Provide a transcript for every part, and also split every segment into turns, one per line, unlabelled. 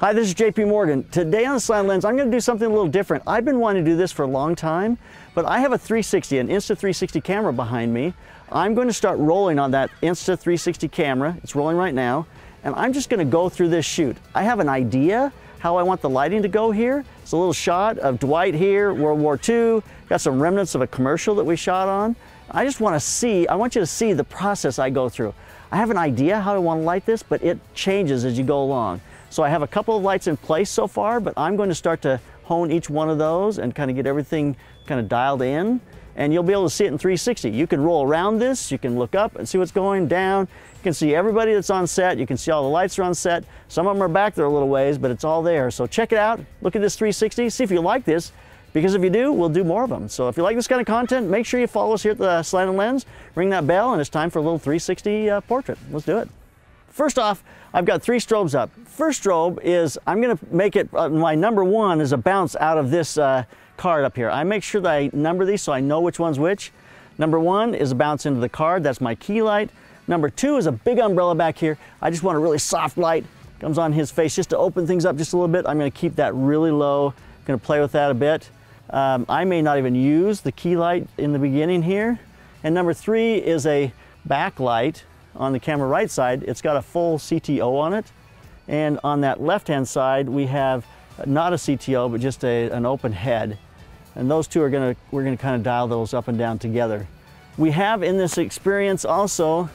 Hi, this is Jay P Morgan. Today on Slant Lens, I'm going to do something a little different. I've been wanting to do this for a long time, but I have a 360, an Insta360 camera behind me. I'm going to start rolling on that Insta360 camera. It's rolling right now, and I'm just going to go through this shoot. I have an idea how I want the lighting to go here. It's a little shot of Dwight here, World War II. Got some remnants of a commercial that we shot on. I just want to see, I want you to see the process I go through. I have an idea how I want to light this, but it changes as you go along. So I have a couple of lights in place so far, but I'm going to start to hone each one of those and kind of get everything kind of dialed in. And you'll be able to see it in 360. You can roll around this, you can look up and see what's going down. You can see everybody that's on set, you can see all the lights are on set. Some of them are back there a little ways, but it's all there. So check it out, look at this 360, see if you like this, because if you do, we'll do more of them. So if you like this kind of content, make sure you follow us here at the Slanted Lens, ring that bell, and it's time for a little 360 uh, portrait. Let's do it. First off, I've got three strobes up. First strobe is, I'm gonna make it, uh, my number one is a bounce out of this uh, card up here. I make sure that I number these so I know which one's which. Number one is a bounce into the card, that's my key light. Number two is a big umbrella back here. I just want a really soft light, comes on his face just to open things up just a little bit. I'm gonna keep that really low, gonna play with that a bit. Um, I may not even use the key light in the beginning here. And number three is a backlight on the camera right side, it's got a full CTO on it. And on that left-hand side, we have not a CTO, but just a, an open head. And those two are gonna, we're gonna kind of dial those up and down together. We have in this experience also,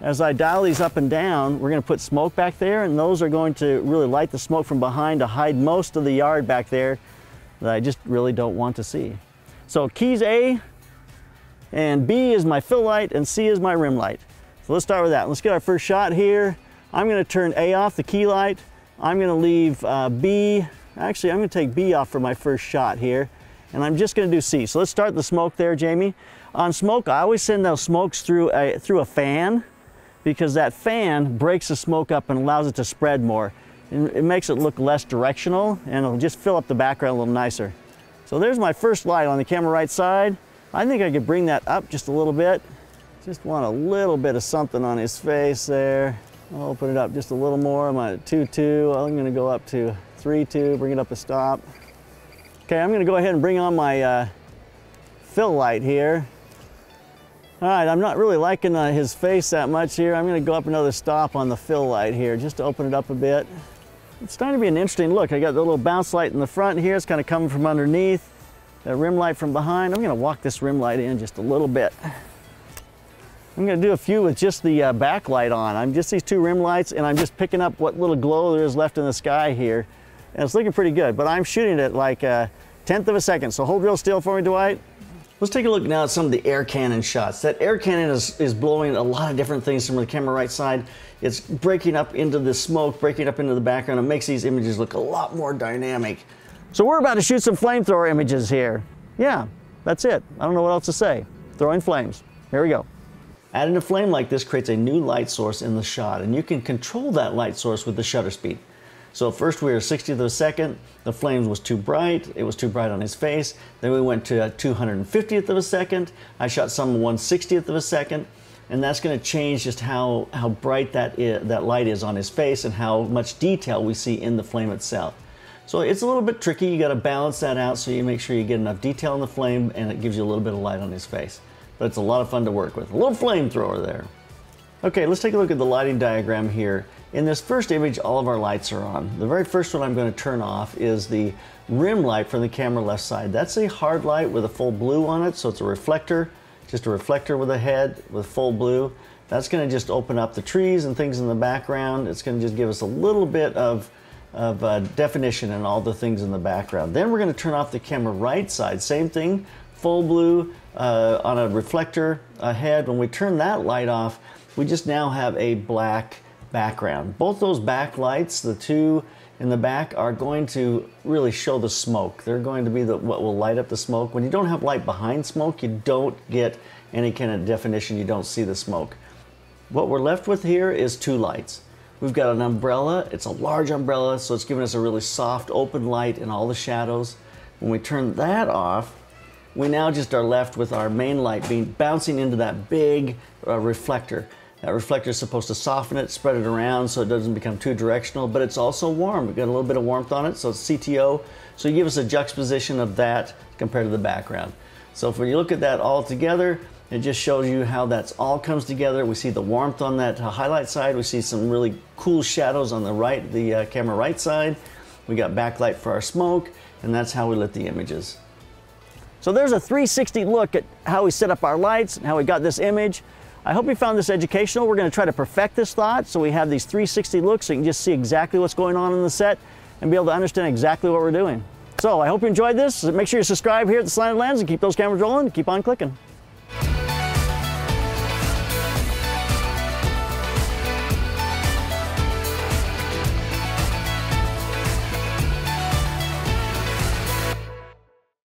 as I dial these up and down, we're gonna put smoke back there and those are going to really light the smoke from behind to hide most of the yard back there that I just really don't want to see. So keys A and B is my fill light and C is my rim light. So let's start with that. Let's get our first shot here. I'm gonna turn A off, the key light. I'm gonna leave uh, B, actually I'm gonna take B off for my first shot here. And I'm just gonna do C. So let's start the smoke there, Jamie. On smoke, I always send those smokes through a, through a fan because that fan breaks the smoke up and allows it to spread more. And it makes it look less directional and it'll just fill up the background a little nicer. So there's my first light on the camera right side. I think I could bring that up just a little bit. Just want a little bit of something on his face there. I'll open it up just a little more. I'm at 2-2. I'm gonna go up to 3-2, bring it up a stop. Okay, I'm gonna go ahead and bring on my uh, fill light here. All right, I'm not really liking uh, his face that much here. I'm gonna go up another stop on the fill light here, just to open it up a bit. It's starting to be an interesting look. I got the little bounce light in the front here. It's kind of coming from underneath. That rim light from behind. I'm gonna walk this rim light in just a little bit. I'm gonna do a few with just the uh, backlight on. I'm just these two rim lights and I'm just picking up what little glow there is left in the sky here. And it's looking pretty good, but I'm shooting it like a tenth of a second. So hold real still for me, Dwight. Let's take a look now at some of the air cannon shots. That air cannon is, is blowing a lot of different things from the camera right side. It's breaking up into the smoke, breaking up into the background. It makes these images look a lot more dynamic. So we're about to shoot some flamethrower images here. Yeah, that's it. I don't know what else to say. Throwing flames. Here we go. Adding a flame like this creates a new light source in the shot, and you can control that light source with the shutter speed. So first we were 60th of a second, the flames was too bright, it was too bright on his face. Then we went to 250th of a second, I shot some 160th of a second, and that's gonna change just how, how bright that, is, that light is on his face and how much detail we see in the flame itself. So it's a little bit tricky, you gotta balance that out so you make sure you get enough detail in the flame and it gives you a little bit of light on his face but it's a lot of fun to work with. A little flamethrower there. Okay, let's take a look at the lighting diagram here. In this first image, all of our lights are on. The very first one I'm going to turn off is the rim light from the camera left side. That's a hard light with a full blue on it, so it's a reflector, just a reflector with a head with full blue. That's going to just open up the trees and things in the background. It's going to just give us a little bit of, of uh, definition and all the things in the background. Then we're going to turn off the camera right side. Same thing, full blue uh, on a reflector ahead. When we turn that light off, we just now have a black background. Both those backlights, the two in the back, are going to really show the smoke. They're going to be the, what will light up the smoke. When you don't have light behind smoke, you don't get any kind of definition. You don't see the smoke. What we're left with here is two lights. We've got an umbrella. It's a large umbrella, so it's giving us a really soft, open light in all the shadows. When we turn that off, we now just are left with our main light being bouncing into that big uh, reflector. That reflector is supposed to soften it, spread it around so it doesn't become too directional, but it's also warm. We've got a little bit of warmth on it, so it's CTO. So you give us a juxtaposition of that compared to the background. So if you look at that all together, it just shows you how that's all comes together. We see the warmth on that highlight side. We see some really cool shadows on the right, the uh, camera right side. We got backlight for our smoke, and that's how we lit the images. So there's a 360 look at how we set up our lights and how we got this image. I hope you found this educational. We're going to try to perfect this thought so we have these 360 looks so you can just see exactly what's going on in the set and be able to understand exactly what we're doing. So I hope you enjoyed this. Make sure you subscribe here at the Slanted Lens and keep those cameras rolling. Keep on clicking.